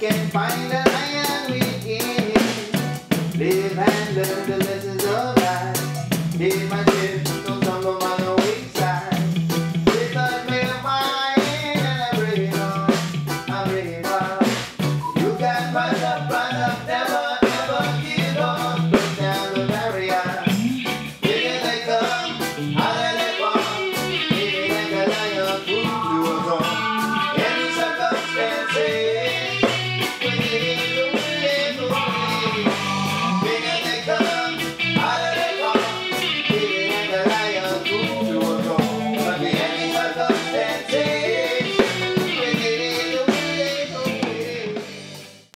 can find an iron within. Live and learn the lessons of life. Hit my chips, don't tumble by the wayside. It's a bit of mine and I bring it on. I bring it on. You got right up, right up, never, never give up. Break down the barrier. Here they come. Hallelujah.